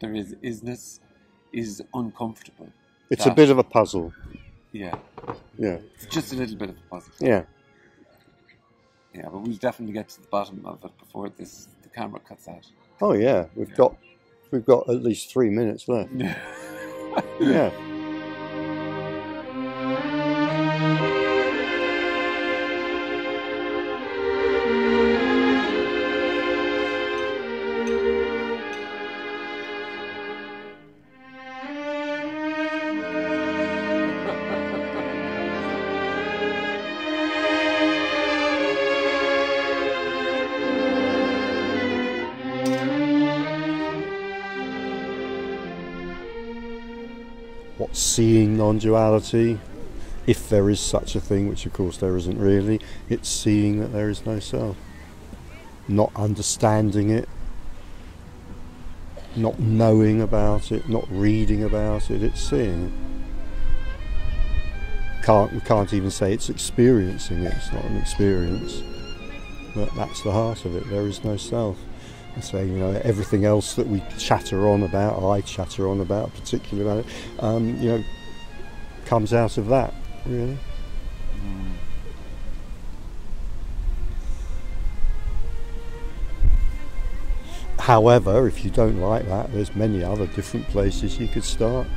there is isness is uncomfortable. It's a bit of a puzzle. Yeah, Yeah. it's just a little bit of a puzzle. Yeah. Yeah, but we'll definitely get to the bottom of it before this the camera cuts out. Oh yeah. We've got we've got at least three minutes left. Yeah. What's seeing non-duality? If there is such a thing, which of course there isn't really, it's seeing that there is no self. Not understanding it, not knowing about it, not reading about it, it's seeing. Can't we can't even say it's experiencing it, it's not an experience. But that's the heart of it, there is no self. And so, you know, everything else that we chatter on about, or I chatter on about, particularly about it, um, you know, comes out of that, really. However, if you don't like that, there's many other different places you could start.